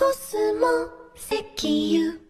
コスモ石油。